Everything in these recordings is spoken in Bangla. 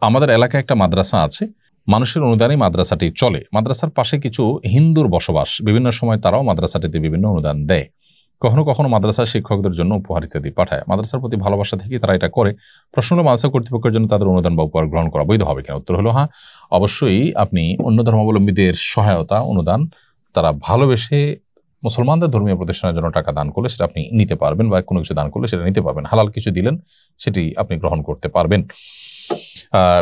আমাদের এলাকায় একটা মাদ্রাসা আছে। মানুষের অনুদানে মাদ্রাসাটি চলে। মাদ্রাসার পাশে কিছু হিন্দুর বসবাস। বিভিন্ন সময় তারাও মাদ্রাসাটিতে বিভিন্ন অনুদান দেয়। কখনো কখনো মাদ্রাসার শিক্ষকদের জন্য উপহার ইত্যাদি পাঠায়। মাদ্রাসার প্রতি ভালোবাসা থেকে তারা এটা করে। প্রশ্ন হলো, মাদ্রাসা কর্তৃপক্ষের জন্য তাদের অনুদান বা উপহার গ্রহণ করা বৈধ হবে কিনা? উত্তর হলো হ্যাঁ অবশ্যই আপনি অন্য ধর্মাবলম্বীদের সহায়তা, অনুদান তারা ভালোবেসে মুসলমানদের ধর্মীয় প্রতিষ্ঠানের জন্য টাকা দান করলে সেটা আপনি নিতে পারবেন বা কোনো কিছু দান করলে সেটা নিতে পারবেন। হালাল কিছু দিলেন, সেটি আপনি গ্রহণ করতে পারবেন।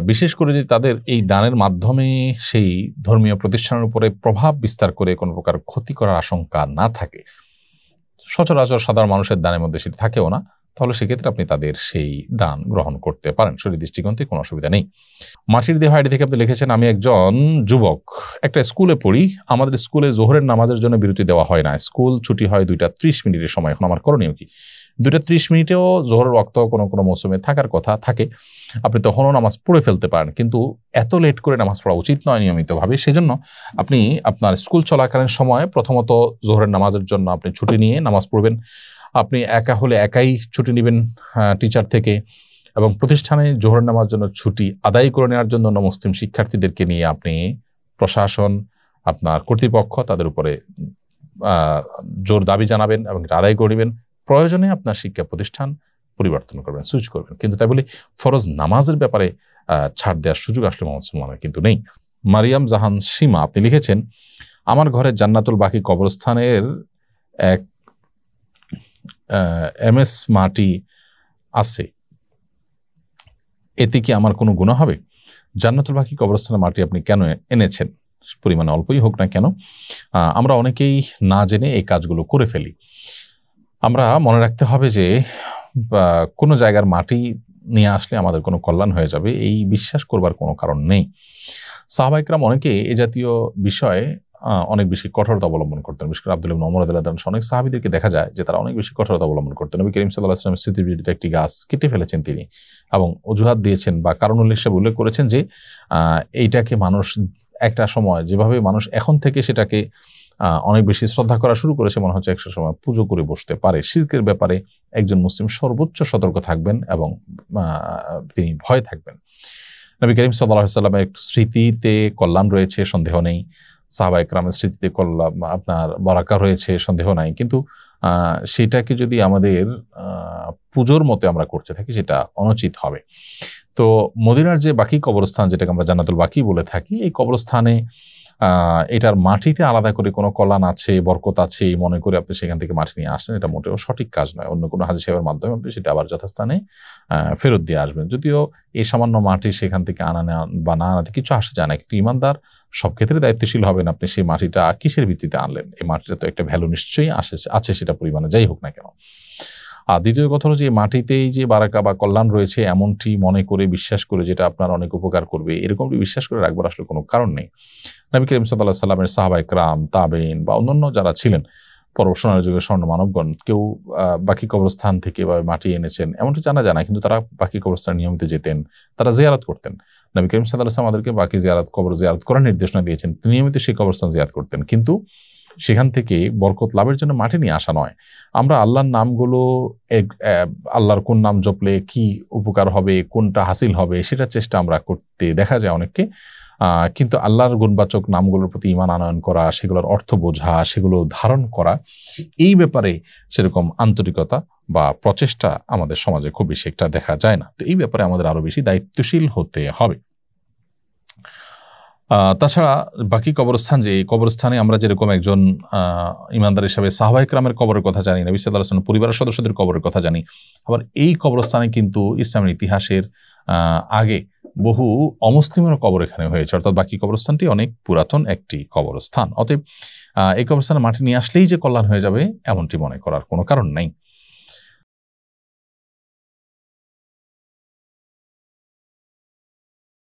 বিশেষ করে যে তাদের এই দানের মাধ্যমে সেই ধর্মীয় প্রতিষ্ঠানের উপরে প্রভাব বিস্তার করে কোনো প্রকার ক্ষতি করার আশঙ্কা না থাকে, সচরাচর সাধারণ মানুষের দানের মধ্যে সেটি থাকেও না। তাহলে সেক্ষেত্রে আপনি তাদের সেই দান গ্রহণ করতে পারেন। শরীর দৃষ্টিকোণ থেকে কোনো অসুবিধা নেই। মাটির দেহ আইডি থেকে আপনি লিখেছেন, আমি একজন যুবক। একটা স্কুলে পড়ি। আমাদের স্কুলে জোহরের নামাজের জন্য বিরতি দেওয়া হয় না। স্কুল ছুটি হয় দুইটা ত্রিশ মিনিটের সময়। এখন আমার করণীয় কি? দুইটা ত্রিশ মিনিটেও জোহরের রক্ত কোনো কোনো মৌসুমে থাকার কথা থাকে। আপনি তখনও নামাজ পড়ে ফেলতে পারেন। কিন্তু এত লেট করে নামাজ পড়া উচিত নয় নিয়মিতভাবে। সেজন্য আপনি আপনার স্কুল চলাকালীন সময় প্রথমত জোহরের নামাজের জন্য আপনি ছুটি নিয়ে নামাজ পড়বেন। আপনি একা হলে একাই ছুটি নেবেন টিচার থেকে এবং প্রতিষ্ঠানে জোহর নামার জন্য ছুটি আদায় করে নেওয়ার জন্য অন্য মুসলিম শিক্ষার্থীদেরকে নিয়ে আপনি প্রশাসন, আপনার কর্তৃপক্ষ তাদের উপরে জোর দাবি জানাবেন এবং আদায় করে নেবেন। প্রয়োজনে আপনার শিক্ষা প্রতিষ্ঠান পরিবর্তন করবেন সুইচ করবেন। কিন্তু তাই বলে, ফরজ নামাজের ব্যাপারে ছাড় দেওয়ার সুযোগ আসলে মোহাম্মদ কিন্তু নেই। মারিয়াম জাহান সীমা, আপনি লিখেছেন, আমার ঘরে জান্নাতুল বাকি কবরস্থানের এক এম এস মাটি আছে, এতে কি আমার কোনো গুণ হবে? জান্নাতুল বাকি কবরস্থানের মাটি আপনি কেন এনেছেন? পরিমাণে অল্পই হোক না কেন আমরা অনেকেই না জেনে এই কাজগুলো করে ফেলি। আমরা মনে রাখতে হবে যে কোনো জায়গার মাটি নিয়ে আসলে আমাদের কোনো কল্যাণ হয়ে যাবে, এই বিশ্বাস করবার কোনো কারণ নেই। সাহবাইকরাম অনেকে এ জাতীয় বিষয়ে অনেক বেশি কঠোরতা অবলম্বন করতেন। বিশেষ করে আব্দুল নমর অনেক সাহাবিদেরকে দেখা যায় যে তারা অনেক বেশি কঠোরতা অবলম্বন করতেন। নবী করিম সাল্লাহ আসলামের বিরুদ্ধে একটি গাছ কেটে ফেলেছেন তিনি এবং অজুহাত দিয়েছেন বা কারণ উল্লেখ উল্লেখ করেছেন যে এইটাকে মানুষ একটা সময় যেভাবে মানুষ এখন থেকে সেটাকে অনেক বেশি শ্রদ্ধা করা শুরু করেছে, মনে হচ্ছে একটা সময় পুজো করে বসতে পারে। শিল্পের ব্যাপারে একজন মুসলিম সর্বোচ্চ সতর্ক থাকবেন এবং তিনি ভয় থাকবেন। নবী করিম সাল্লাহ সাল্লামের স্মৃতিতে কল্যাণ রয়েছে, সন্দেহ নেই। সাহাবা ইকরামের স্মৃতিতে কল্লা আপনার বরাকা রয়েছে, সন্দেহ নাই। কিন্তু সেটাকে যদি আমাদের পুজোর মতে আমরা করতে থাকি, সেটা অনুচিত হবে। তো মদিনার যে বাকি কবরস্থান, যেটাকে আমরা জান্নাতুল বাকি বলে থাকি, এই কবরস্থানে এটার মাটিতে আলাদা করে কোনো কল্যাণ আছে, বরকত আছে মনে করে আপনি সেখান থেকে মাটি নিয়ে আসেন এটা মোটেও সঠিক কাজ নয়। অন্য কোনো হাজি সাহেবের মাধ্যমে আপনি সেটা আবার যথাস্থানে ফেরত দিয়ে আসবেন। যদিও এই সামান্য মাটি সেখান থেকে আনা বা না আনাতে কিছু আসে যায় না, কিন্তু ইমানদার সব ক্ষেত্রে দায়িত্বশীল হবেন আপনি। সেই মাটিটা কিসের ভিত্তিতে আনলেন? এই মাটিটা তো একটা ভ্যালু নিশ্চয়ই আসে, আছে সেটা পরিমাণে, যাই হোক না কেন। আর দ্বিতীয় কথা হলো যে মাটিতেই যে বারাকা বা কল্যাণ রয়েছে, এমনটি মনে করে বিশ্বাস করে যেটা আপনার অনেক উপকার করবে। এরকমটি বিশ্বাস করে রাখবার আসলে কোনো কারণ নেই। নবী করিম সাল্লাহ সাল্লামের সাহাবা ইকরাম তাবেন বা অন্যান্য যারা ছিলেন পরবর্তী যুগের স্বর্ণ মানবগণ, কেউ বাকি কবরস্থান থেকে বা মাটি এনেছেন, এমনটি জানা যায় না, কিন্তু তারা বাকি কবরস্থানে নিয়মিত যেতেন, তারা জিয়ারত করতেন। নবী করিম সাল্লাহ আমাদেরকে বাকি জিয়ারত, কবর জিয়ারত করার নির্দেশনা দিয়েছেন নিয়মিত সেই কবরস্থান জিয়ারত করতেন। কিন্তু সেখান থেকে বরকত লাভের জন্য মাঠে নিয়ে আসা নয়। আমরা আল্লাহর নামগুলো আল্লাহর কোন নাম জপলে কি উপকার হবে, কোনটা হাসিল হবে, সেটার চেষ্টা আমরা করতে দেখা যায় অনেককে। কিন্তু আল্লাহর গুণবাচক নামগুলোর প্রতি ইমান আনয়ন করা, সেগুলোর অর্থ বোঝা, সেগুলো ধারণ করা, এই ব্যাপারে সেরকম আন্তরিকতা বা প্রচেষ্টা আমাদের সমাজে খুব বেশি একটা দেখা যায় না। তো এই ব্যাপারে আমাদের আরও বেশি দায়িত্বশীল হতে হবে। তাছাড়া বাকি কবরস্থান যে, এই কবরস্থানে আমরা যেরকম একজন ইমানদার হিসাবে সাহবাইকরামের কবরের কথা জানি না সাল্লাহ আসলাম পরিবারের সদস্যদের কবরের কথা জানি। আবার এই কবরস্থানে কিন্তু ইসলামের ইতিহাসের আগে বহু অমুসলিমের কবর এখানে হয়েছে। অর্থাৎ বাকি কবরস্থানটি অনেক পুরাতন একটি কবরস্থান। অতএব এই কবরস্থানে মাটি নিয়ে আসলেই যে কল্যাণ হয়ে যাবে, এমনটি মনে করার কোনো কারণ নেই।